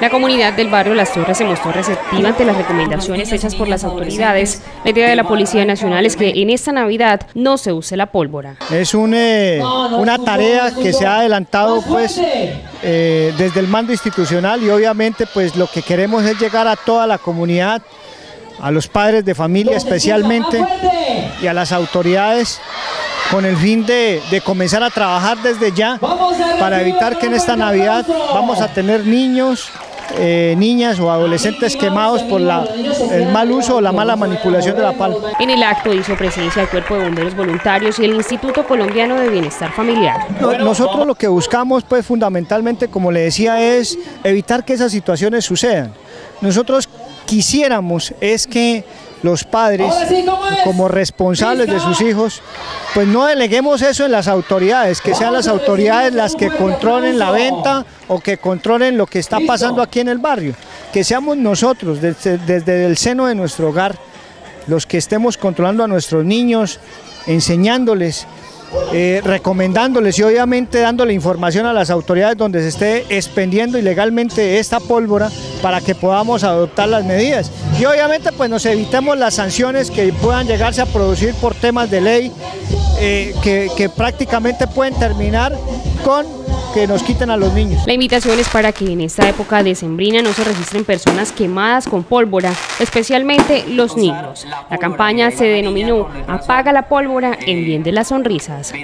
La comunidad del barrio Las Torres se mostró receptiva ante las recomendaciones hechas por las autoridades. La idea de la Policía Nacional es que en esta Navidad no se use la pólvora. Es eh, una tarea que se ha adelantado pues eh, desde el mando institucional y obviamente pues lo que queremos es llegar a toda la comunidad, a los padres de familia especialmente y a las autoridades con el fin de, comenzar a trabajar desde ya para evitar que en esta Navidad vamos a tener niños, eh, niñas o adolescentes quemados por la, el mal uso o la mala manipulación de la palma. En el acto hizo presencia el Cuerpo de Bomberos Voluntarios y el Instituto Colombiano de Bienestar Familiar. nosotros lo que buscamos pues fundamentalmente, como le decía, es evitar que esas situaciones sucedan. Nosotros quisiéramos es que los padres, como responsables de sus hijos, pues no deleguemos eso en las autoridades, que sean las autoridades las que controlen la venta o que controlen lo que está pasando aquí en el barrio, que seamos nosotros desde, desde el seno de nuestro hogar los que estemos controlando a nuestros niños, enseñándoles eh, recomendándoles y obviamente dándole información a las autoridades donde se esté expendiendo ilegalmente esta pólvora para que podamos adoptar las medidas. Y obviamente pues nos evitemos las sanciones que puedan llegarse a producir por temas de ley eh, que, que prácticamente pueden terminar con que nos quiten a los niños. La invitación es para que en esta época de sembrina no se registren personas quemadas con pólvora, especialmente los niños. La campaña se denominó Apaga la pólvora en bien de las sonrisas.